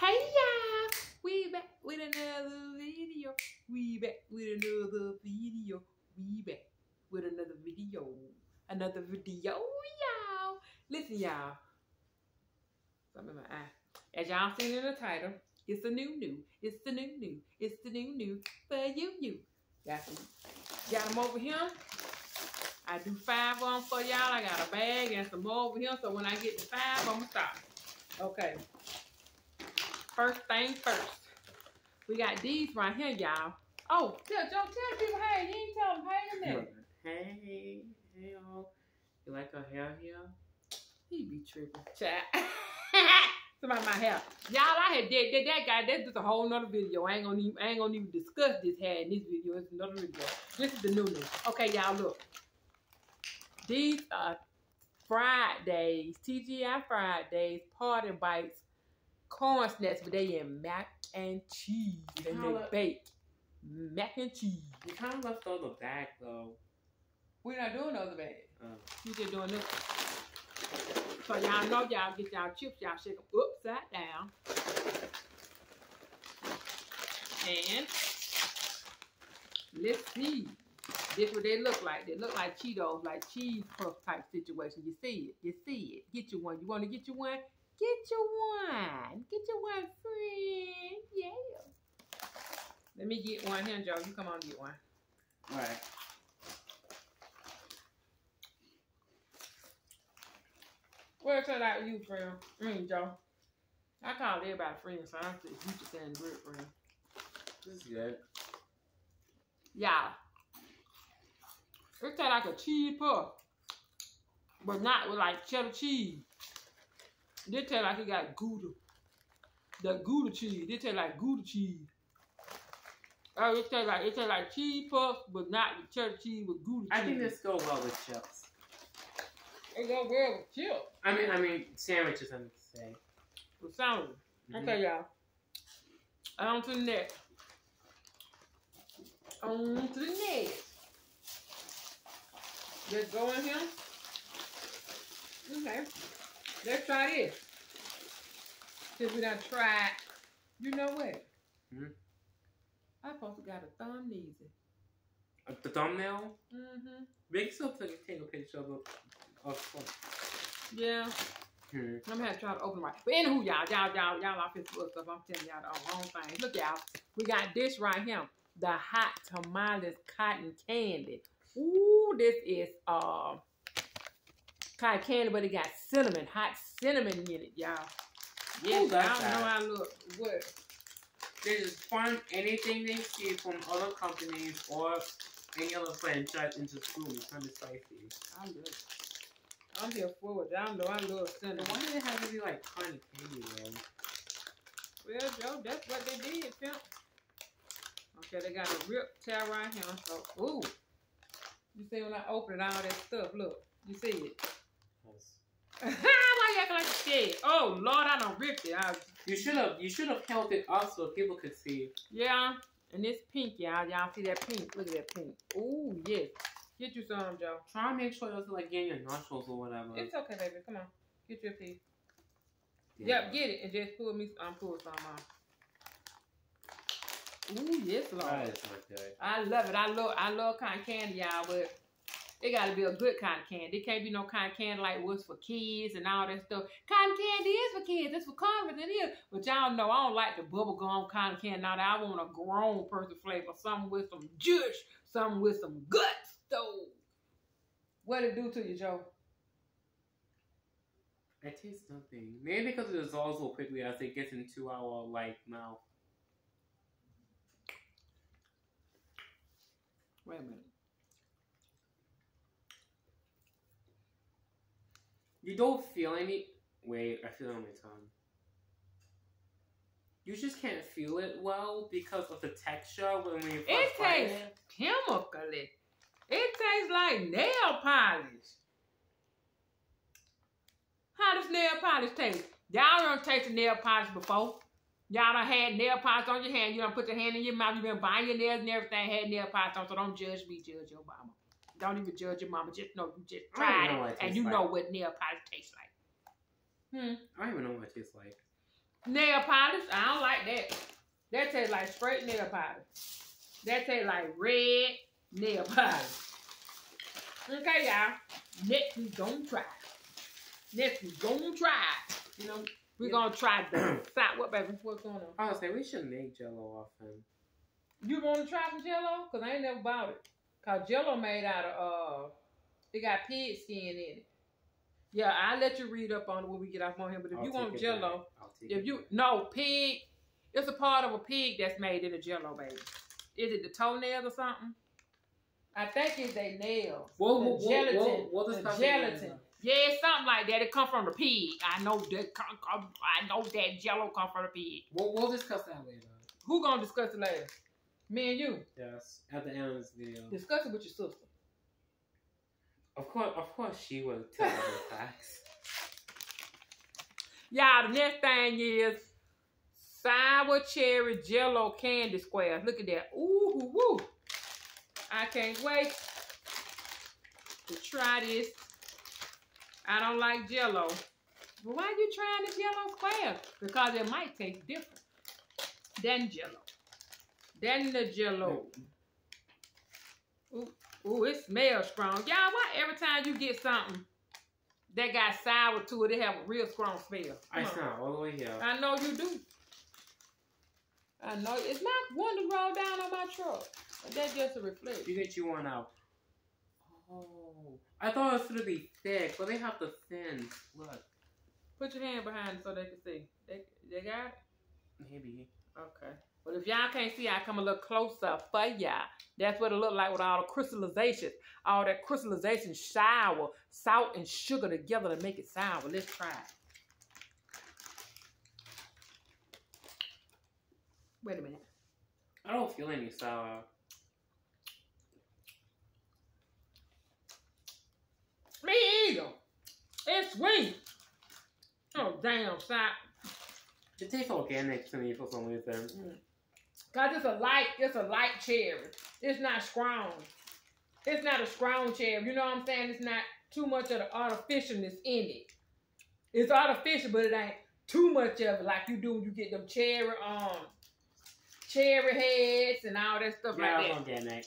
Hey y'all, we back with another video. We back with another video. We back with another video. Another video, y'all. Listen, y'all. Something in my eye. As y'all seen in the title, it's the new new. It's the new new. It's the new new for you you. Got some. Got them over here. I do five of them for y'all. I got a bag and some more over here. So when I get to five, I'm gonna stop. Okay. First thing first. We got these right here, y'all. Oh, tell Joe, tell people, hey, you ain't tell them, hey, in there. Hey, hey, y'all. You like our hair here? He be tripping. Chat. Somebody my hair. Y'all, I had that, that, that guy, that's just a whole nother video. I ain't gonna even, I ain't gonna even discuss this hair in this video. It's another video. This is the new new. Okay, y'all, look. These are Fridays, TGI Fridays, Party Bites, corn snacks, but they in mac and cheese. And they Holla. bake mac and cheese. You kind of left all the back though. We're not doing those bad. Um, You just doing this. So y'all know y'all get y'all chips, y'all shake them upside down. And let's see. This what they look like. They look like Cheetos, like cheese puff type situation. You see it. You see it. Get you one. You want to get you one? Get you one. Get you one, friend. Yeah. Let me get one here, Joe. You come on get one. all right. Where's that out you, friend? Mm, Joe. I call everybody friend, so I said you just saying good friend. This is good. Yeah. It's kind like a cheese puff, but not with like cheddar cheese. They taste like it got Gouda. The Gouda cheese. They taste like Gouda cheese. Oh, it tastes like it tastes like cheese puff, but not with cheddar cheese with Gouda cheese. I think this go well with chips. it go well with chips. I mean, I mean sandwiches. I'm saying. With sandwich. Mhm. Okay, y'all. On to the next. On to the next. Let's go in here. Okay. Let's try this. Since we done tried, you know what? Hmm? I supposed to got a thumb easy. Uh, the thumbnail. Mm-hmm. Can still take, take a picture of the. Of, Yeah. hmm. I'm gonna have to try to open right. But anywho, y'all, y'all, y'all, y'all off Facebook stuff. I'm telling y'all the wrong thing. Look, y'all, we got this right here. The hot tamales cotton candy. Ooh, this is uh cotton candy, but it got cinnamon, hot cinnamon in it, y'all. Yes, Ooh, I don't know how I look. What? They just find anything they see from other companies or any other franchise into. It's kind of spicy. I look. I'm here for it. Y'all know I love cinnamon. Why do they have to be like cotton candy though? Well, Joe, that's what they did, pimp. Okay, they got a rip tear right here. So, ooh. You see when I open it, all that stuff. Look, you see it. Why you acting like scared? Oh Lord, I don't ripped it. I, You should have you should have held it up so people could see. yeah, and it's pink, y'all. Y'all see that pink? Look at that pink. Ooh, yes. Get you some, Joe. Try and make sure it doesn't like get in your nostrils or whatever. It's okay, baby. Come on, get your piece. Yep, get it and just pull me. Um, pull some off. Ooh, yes, Lord. That is good. I love it. I love I love cotton candy, y'all, but it gotta be a good cotton candy. It can't be no cotton candy like what's for kids and all that stuff. Cotton candy is for kids. It's for Congress. It is. But y'all know I don't like the bubble gum cotton candy. Now that I want a grown person flavor, something with some juice, something with some guts, though. What it do to you, Joe? I taste nothing. Maybe because it dissolves so quickly as it gets into our like mouth. Wait a minute. You don't feel any. Wait, I feel it on my tongue. You just can't feel it well because of the texture when we It tastes chemically. It tastes like nail polish. How does nail polish taste? Y'all done tasted nail polish before. Y'all done had nail polish on your hand. You done put your hand in your mouth. You been buying your nails and everything. Had nail polish on. So don't judge me. Judge your mama. Don't even judge your mama. Just know you just tried it it and you like. know what nail polish tastes like. Hmm. I don't even know what it tastes like. Nail polish. I don't like that. That tastes like straight nail polish. That tastes like red nail polish. Okay, y'all. Next we gonna try. Next we gonna try. You know, we Yeah. gonna try the side. What baby? What's going on? I was saying we should make Jello often. You want to try some Jello? Cause I ain't never bought it. Cause Jello made out of uh, it got pig skin in it. Yeah, I'll let you read up on it when we get off on him. But if I'll you want Jello, back. I'll take if you back. no pig, it's a part of a pig that's made in a Jello, baby. Is it the toenails or something? I think it's their nails. What- the what- what- gelatin. what- what does the that gelatin. Yeah, it's something like that. It come from the pig. I know that. come- come- I know that Jello come from the pig. We'll, we'll discuss that later. Who gonna discuss it later? Me and you. Yes, at the end of this video. Discuss it with your sister. Of course, of course, she will tell me the facts. Y'all, the next thing is sour cherry jello candy squares. Look at that. Ooh, woo. I can't wait to try this. I don't like jello. But why are you trying the jello squares? Because it might taste different than jello. Than the jello. Ooh, ooh, it smells strong. Y'all, why every time you get something that got sour to it, it have a real strong smell? I on. smell all the way here. I know you do. I know it's not one to roll down on my truck. That's just a reflection. You get you one out. Oh, I thought it was gonna be thick, but they have the thin. Look, Put your hand behind it so they can see. They, they got it? maybe. Okay. But if y'all can't see, I come a little closer for y'all. That's what it look like with all the crystallization. All that crystallization sour, salt and sugar together to make it sour. Let's try it. Wait a minute. I don't feel any sour. Me either. It's sweet. Oh, damn, side. It tastes organic to me for some reason. Mm. Cause it's a light, it's a light cherry. It's not strong. It's not a strong cherry. You know what I'm saying? It's not too much of the artificialness in it. It's artificial, but it ain't too much of it like you do when you get them cherry um cherry heads and all that stuff Yeah, like that. organic.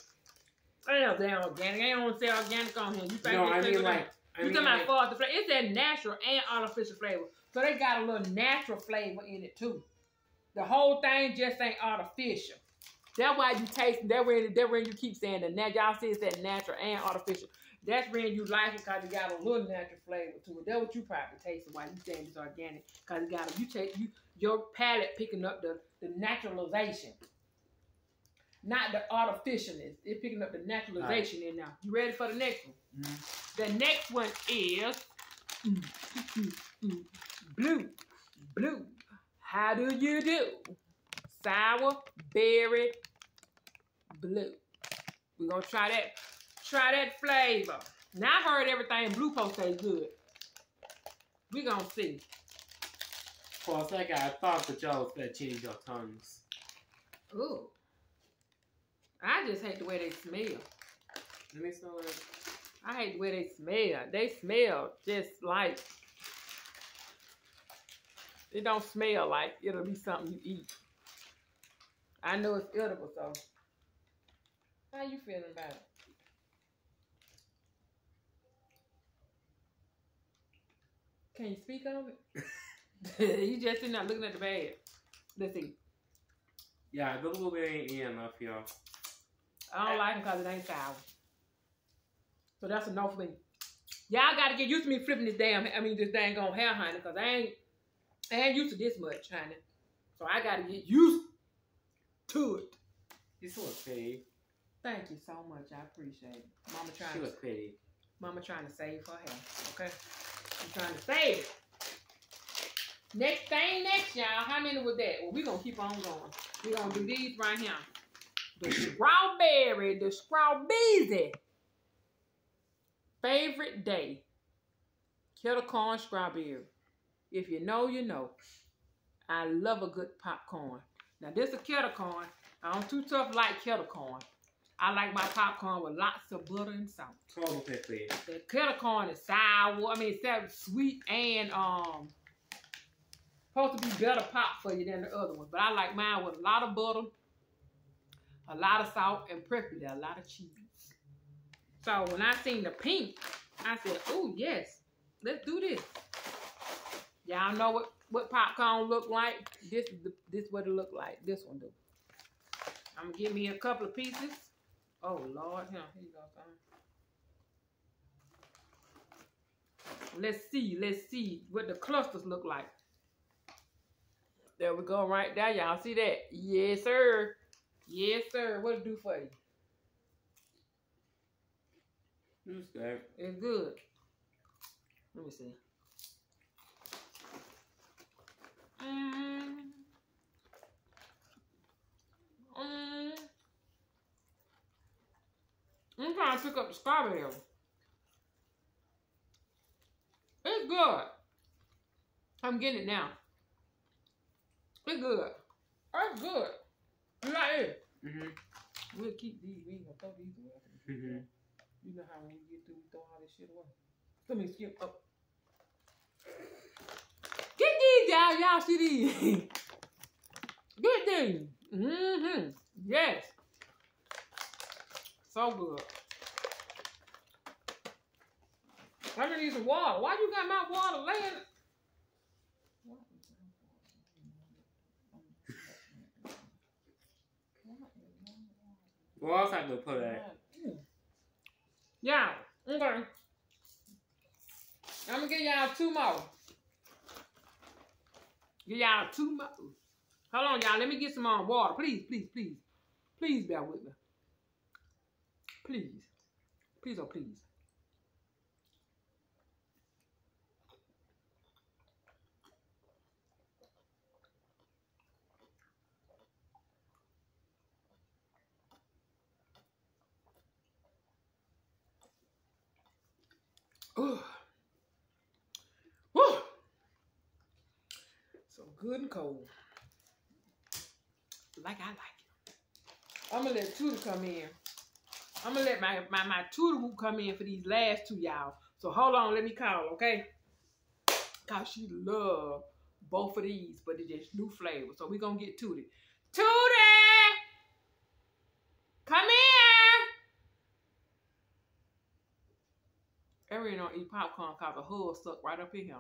Hell, damn organic. I don't say organic on here. You think No, I mean like. I You mean talking about like. the flavor? It's that natural and artificial flavor. So they got a little natural flavor in it too. The whole thing just ain't artificial. That's why you taste. That when that when you keep saying the nat. Y'all see it's that natural and artificial. That's when you like it because it got a little natural flavor to it. That's what you probably tasting while you saying it's organic because it got a, you take you your palate picking up the the naturalization, not the artificialness. It's picking up the naturalization in now. You ready for the next one? Mm. The next one is mm, mm, mm, blue. Blue. How do you do? Sour berry blue. We're gonna try that. Try that flavor. Now I heard everything blue post tastes good. We're gonna see. For a second, I thought the jello said change your tongues. Ooh. I just hate the way they smell. Let me smell it. I hate the way they smell. They smell just like it don't smell like it'll be something you eat. I know it's edible, so how you feeling about it? Can you speak on it? you just sitting there looking at the bag. Let's see. Yeah, the blueberry ain't enough, y'all. I don't like it because it ain't sour. So that's a no for me. Y'all got to get used to me flipping this damn, I mean, this dang on hair, honey, because I ain't, I ain't used to this much, honey. So I got to get used to it. You look pretty. Thank you so much. I appreciate it. Mama She trying to, look pretty. Mama trying to save her hair, okay? I'm trying to save it. Next thing next, y'all. How many was that? Well, we going to keep on going. We're to do these right here. The strawberry, the strawberry. Favorite day. Kettle corn strawberry. If you know, you know. I love a good popcorn. Now, this is kettle corn. I don't too tough like kettle corn. I like my popcorn with lots of butter and salt. Total quickly. The kettle corn is sour. I mean, it's that sweet and um supposed to be better pop for you than the other one. But I like mine with a lot of butter, a lot of salt, and preferably a lot of cheese. So when I seen the pink, I said, "Oh yes, let's do this." Y'all know what what popcorn look like? This is the, this what it look like. This one do. I'm gonna give me a couple of pieces. Oh Lord, here, here you go, son. Let's see, let's see what the clusters look like. There we go, right there. Y'all see that? Yes, sir. Yes, sir. What it do for you? It's good. It's good. Let me see. Mm. Mm. I'm trying to pick up the strawberry. It's good. I'm getting it now. It's good. It's good. You like it? Mm-hmm. We'll keep these. We ain't gonna throw these away. Mm-hmm. You know how when we get through, we throw all this shit away. Let me skip up. These, y'all. See these. Get these. Mm-hmm. Yes. So good. I'm gonna need some water. Why you got my water laying? What else have to put at? Yeah. Okay. I'm gonna give y'all two more. Give y'all two more. Hold on, y'all. Let me get some more water. Please, please, please. Please bear with me. Please. Please, oh, please. Ooh. Woo. So good and cold. Like I like it. I'm gonna let Tudor come in. I'm gonna let my, my, my Tudor come in for these last two y'all. So hold on, let me call, okay? Cause she love both of these, but it's just new flavor. So we gonna get Tudor. Tudor! Come here! Arian don't eat popcorn cause the hood stuck right up in here.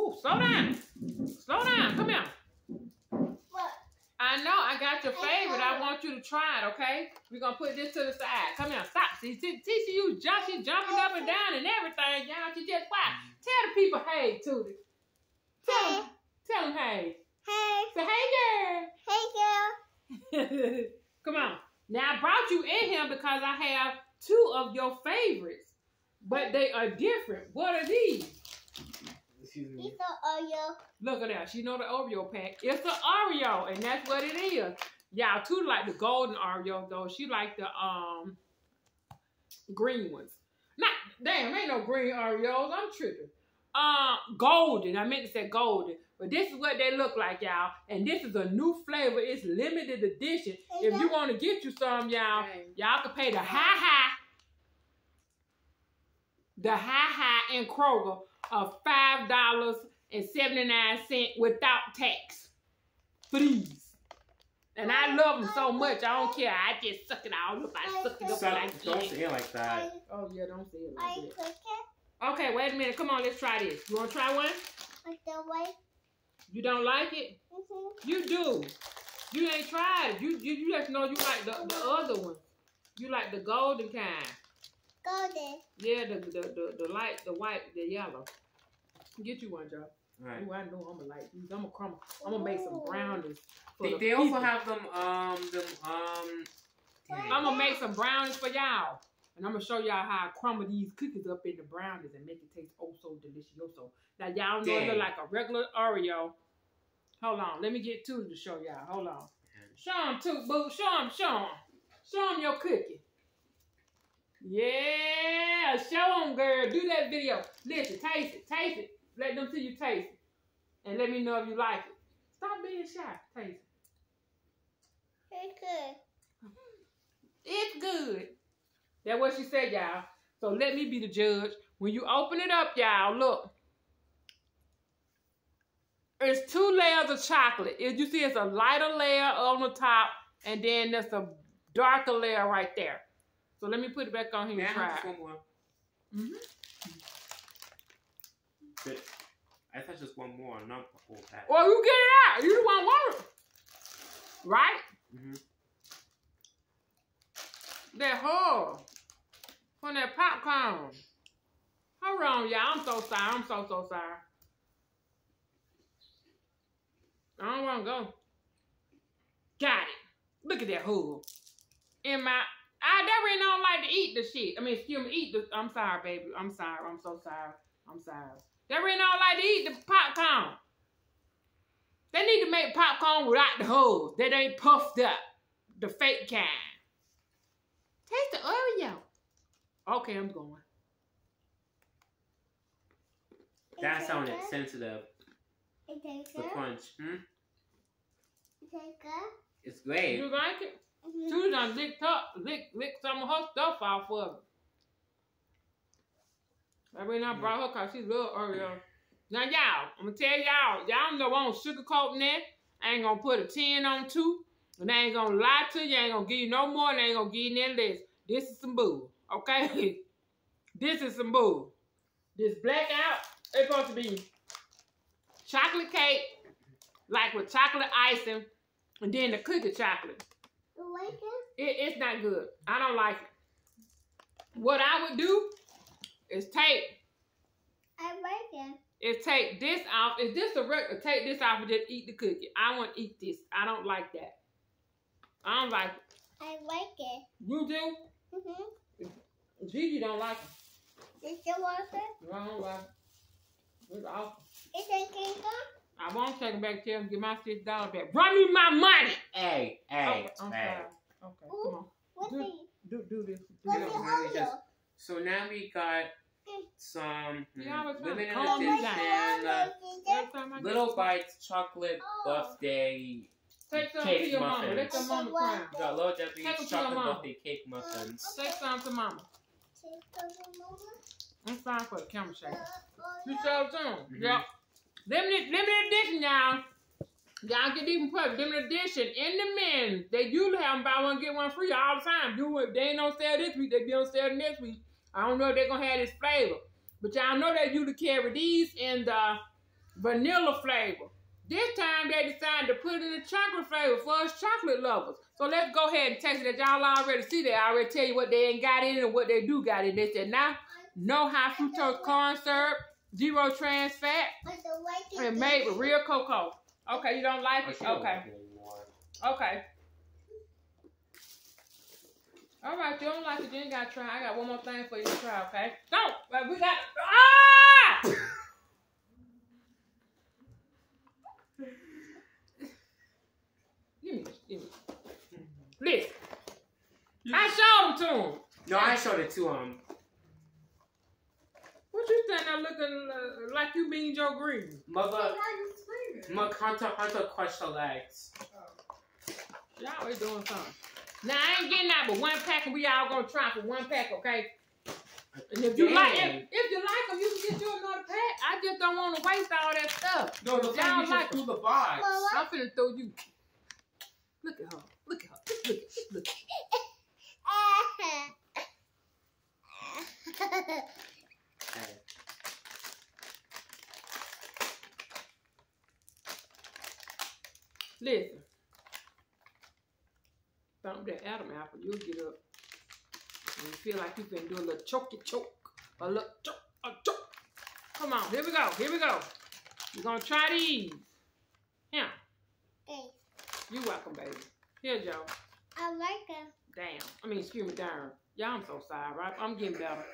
Woo, slow down. Slow down, come here. What? I know I got your favorite. I want you to try it, okay? We're gonna put this to the side. Come here, stop. See, you jump, she jumping up and down and everything. Y'all, she just quiet. Tell the people hey to the. Tell them, tell them hey. Hey, Say hey girl. hey girl. Come on. Now I brought you in here because I have two of your favorites, but they are different. What are these? Excuse me. It's an Oreo. Look at that. She know the Oreo pack. It's an Oreo, and that's what it is. Y'all too like the golden Oreo though. She like the um green ones. Not damn, ain't no green Oreos. I'm tripping. Uh, golden. I meant to say golden, but this is what they look like, y'all. And this is a new flavor. It's limited edition. If you want to get you some, y'all, y'all can pay the high high, the high high in Kroger of five dollars and seventy nine cent without tax Please. And I love them so much. I don't care. I just suck it all up. I suck it up Stop, like don't say it like that. Oh yeah, don't say it I like it. that. Okay, wait a minute. Come on, let's try this. You want to try one? With the white. You don't like it? Mm-hmm. You do. You ain't tried it. You you, you just know you like the, the other one. You like the golden kind. Golden. Yeah, the the, the the light, the white, the yellow. Get you one, Joe. Right. Ooh, I know I'm gonna like these. I'm gonna crumble. I'm gonna make some brownies. For They, the they also have them um them um dang. I'm gonna make some brownies for y'all. And I'm gonna show y'all how I crumble these cookies up in the brownies and make it taste oh so delicioso. Now y'all know it Dang. look like a regular Oreo. Hold on, let me get two to show y'all. Hold on. Show them two, boo. Show them, show them. Show them your cookie. Yeah, show them, girl. Do that video. Listen, taste it, taste it. Let them see you taste it. And let me know if you like it. Stop being shy. Taste it. Very good. It's good. That's what she said, y'all. So let me be the judge. When you open it up, y'all, look. It's two layers of chocolate. If you see, it's a lighter layer on the top, and then there's a darker layer right there. So let me put it back on here May and try have it. one more? Mm-hmm. But I thought just one more, not the whole pack. Well, you get it out. You the one want it. Right? hmm That hole from that popcorn. Hold on, y'all. I'm so sorry. I'm so, so sorry. I don't want to go. Got it. Look at that hole. In my, I that really don't like to eat the shit. I mean, excuse me, eat the, I'm sorry, baby. I'm sorry. I'm so sorry. I'm sorry. They really don't like to eat the popcorn. They need to make popcorn without the holes. That ain't puffed up. The fake kind. Taste the Oreo. Okay, I'm going. That sounded sensitive. It tastes The good. crunch. Hmm? It tastes good. It's great. You like it? Susie done licked up, lick, lick some of her stuff off of it. I mean, I brought her because she love Oreo. Now, y'all, I'm going to tell y'all, y'all know I don't sugarcoat that. I ain't going to put a 10 on two. And I ain't going to lie to you. I ain't going to give you no more. And I ain't going to give you any less. This is some bull, okay? this is some bull. This blackout, it's supposed to be chocolate cake, like with chocolate icing, and then the cookie chocolate. It? It, it's not good. I don't like it. What I would do is take I like it. is take this off. Is this a record? Take this off and just eat the cookie. I want to eat this. I don't like that. I don't like it. I like it. You do? Mm-hmm. Gigi don't like it. Did you want it? I don't like it. It's awful. Is it kingdom? I won't take it back to him and get my six dollars back. Run me my money. Hey, hey, okay, I'm hey. sorry. Okay, come on. What's Good. it? Do do this. Do this. the let me Oreo? just- So now we got some You hmm, always trying to limited edition down. uh, Every time I get Little Bites chocolate Oh. birthday. Take some cake to your mama. Let your mama cry. We got Little Take 'em Debbie's to your chocolate birthday cake muffins. Take some to mama. I'm sorry for the camera shake. You sell it to 'em. Yep. Limited, limited edition, y'all. Y'all get even put limited edition in the men. They usually have them buy one get one free all the time. Do it. They ain't on sale this week. They be on sale next week. I don't know if they're gonna have this flavor, but y'all know they usually carry these in the vanilla flavor. This time they decided to put in the chocolate flavor for us chocolate lovers. So let's go ahead and taste it. Y'all already see that. I already tell you what they ain't got in and what they do got in. They said now no high fructose corn syrup, zero trans fat, and made with real cocoa. Okay, you don't like it? she Okay, like it okay. All right, you don't like it, you ain't got to try. I got one more thing for you to try, okay? Don't! But we got. Ah! give me give me this. Listen, I showed them to him. No, I showed it to him. What you standing there looking uh, like you being Joe Green? Mother, Mother Hunter, Hunter crushed her legs. Y'all always doing something. Now I ain't getting out but one pack, and we all gonna try for one pack, okay? And if you Dang. like, if, if you like them, you can get you another pack. I just don't want to waste all that stuff. No, the Y'all thing you like just threw the box. I'm finna throw you. Look at her. Look at her. Look at look. Hey. Listen. Thump that Adam apple, you'll get up. And you feel like you can do a little chokey choke. A little choke, a choke. Come on, here we go, here we go. We're gonna try these. Here, You're welcome, baby. Here, Joe. I like it. Damn. I mean, excuse me, darn. Y'all, I'm so sorry, right? I'm getting better.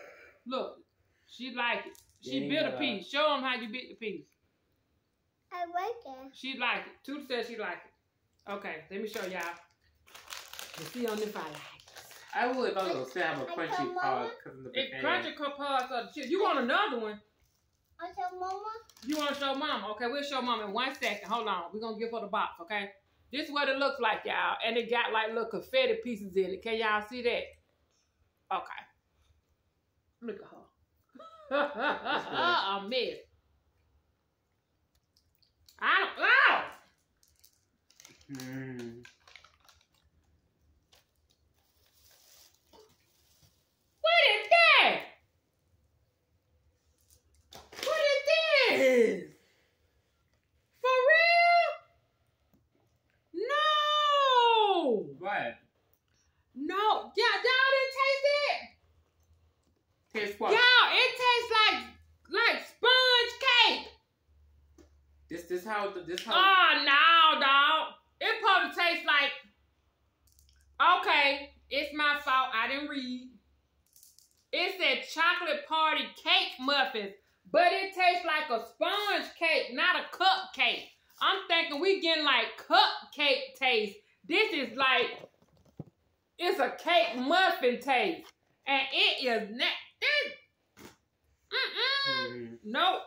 Look, she like it. She Getting bit a piece. Show them how you bit the piece. I like it. She like it. Tuta said she like it. Okay, let me show y'all. Let's see on if I like it. I would if I was gonna say have a I crunchy told part Mama. because of the It banana. crunchy cup parts of the chip. You want another one? I show Mama, You want to show mama? Okay, we'll show mama in one second. Hold on. We're gonna give her the box, okay? This is what it looks like, y'all. And it got like little confetti pieces in it. Can y'all see that? Okay. Look at her. a mess. I don't know. Mm. What is that? What is this? For real? No. What? No. Yeah, y'all didn't taste it? Taste what? Y'all, it tastes like like sponge cake. This this this how Oh no, dog. It probably tastes like Okay, it's my fault. I didn't read. It said chocolate party cake muffins, but it tastes like a sponge cake, not a cupcake. I'm thinking we getting like cupcake taste. This is like it's a cake muffin taste, and it is not. This, mm-mm. Mhm. Nope.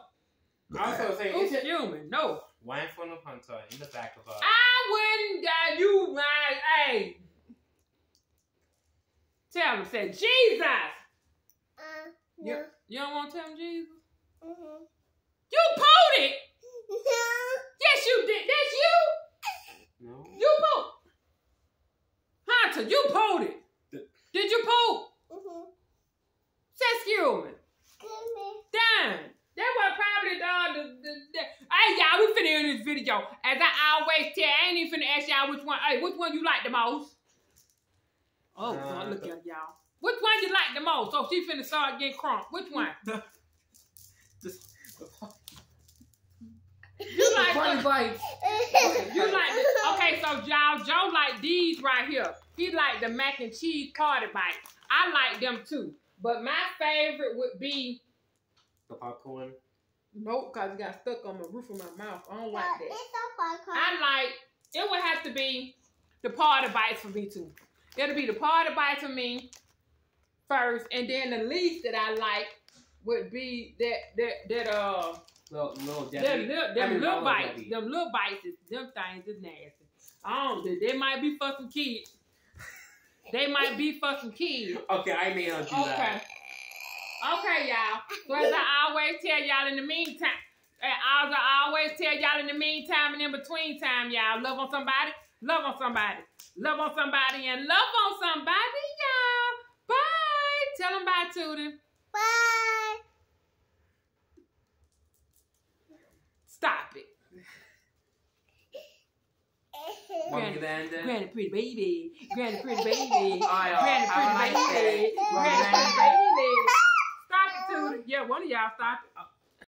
Also saying Who's it's human? No. Wine from the hunter in the back of us. I wouldn't uh, you my hey. Tell him, say Jesus. Uh, You, no. you don't want to tell him Jesus? Mhm. You pulled it. No. Yes, you did. That's you. No. You pulled. Hunter, you pulled it. The- Did you pull? Mhm. Say excuse me. Excuse me. Damn. That was probably uh, the, the, the Hey y'all, we finna end this video. As I always tell, I ain't even finna ask y'all which one. Hey, which one you like the most? Oh, Uh, God, look at y'all. Which one you like the most? So she finna start getting crump. Which one? Just, You like Party the, bites. you like the, okay, so y'all, Joe like these right here. He like the mac and cheese party bites. I like them too. But my favorite would be the popcorn. nope, cause it got stuck on the roof of my mouth. I don't like But that. It's a popcorn. I like it would have to be the party bites for me too. It'll be the party bites for me first, and then the least that I like would be that that that uh Little, little them Debbie. little, I them mean, little Little bites. Debbie. Them little bites is them things is nasty. I don't they, they might be for some kids. They might be for some kids. Okay, I made her do Okay. that. Okay, y'all. So as I always tell y'all in the meantime, eh, and as I always tell y'all in the meantime and in between time, y'all, love on somebody, love on somebody, love on somebody, and love on somebody, y'all. Bye. Tell them bye, Tootie. Bye. Stop it. Monkey Land. Granny pretty baby. Granny pretty baby. Alright. Granny pretty baby. day. Granny pretty baby. Tootie. Yeah, one of y'all it.